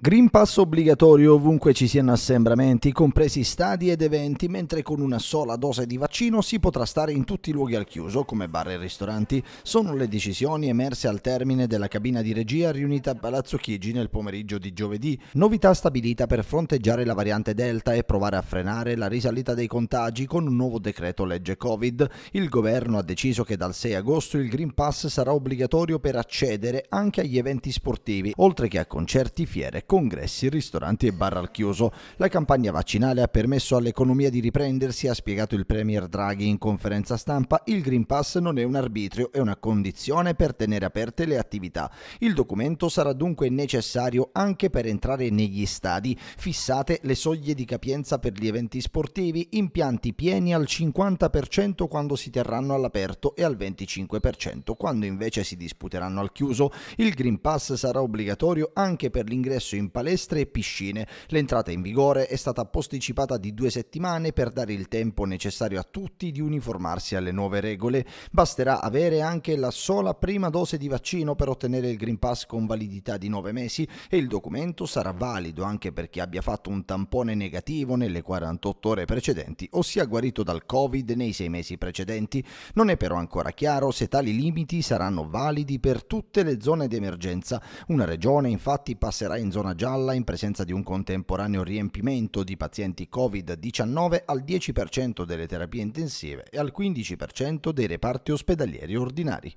Green Pass obbligatorio ovunque ci siano assembramenti, compresi stadi ed eventi, mentre con una sola dose di vaccino si potrà stare in tutti i luoghi al chiuso, come bar e ristoranti. Sono le decisioni emerse al termine della cabina di regia riunita a Palazzo Chigi nel pomeriggio di giovedì. Novità stabilita per fronteggiare la variante Delta e provare a frenare la risalita dei contagi con un nuovo decreto legge Covid. Il governo ha deciso che dal 6 agosto il Green Pass sarà obbligatorio per accedere anche agli eventi sportivi, oltre che a concerti, fiere congressi, ristoranti e bar al chiuso. La campagna vaccinale ha permesso all'economia di riprendersi, ha spiegato il Premier Draghi in conferenza stampa. Il Green Pass non è un arbitrio, è una condizione per tenere aperte le attività. Il documento sarà dunque necessario anche per entrare negli stadi. Fissate le soglie di capienza per gli eventi sportivi, impianti pieni al 50% quando si terranno all'aperto e al 25% quando invece si disputeranno al chiuso. Il Green Pass sarà obbligatorio anche per l'ingresso in palestre e piscine. L'entrata in vigore è stata posticipata di due settimane per dare il tempo necessario a tutti di uniformarsi alle nuove regole. Basterà avere anche la sola prima dose di vaccino per ottenere il Green Pass con validità di nove mesi e il documento sarà valido anche per chi abbia fatto un tampone negativo nelle 48 ore precedenti o sia guarito dal Covid nei sei mesi precedenti. Non è però ancora chiaro se tali limiti saranno validi per tutte le zone di emergenza. Una regione infatti passerà in zona gialla in presenza di un contemporaneo riempimento di pazienti Covid-19 al 10% delle terapie intensive e al 15% dei reparti ospedalieri ordinari.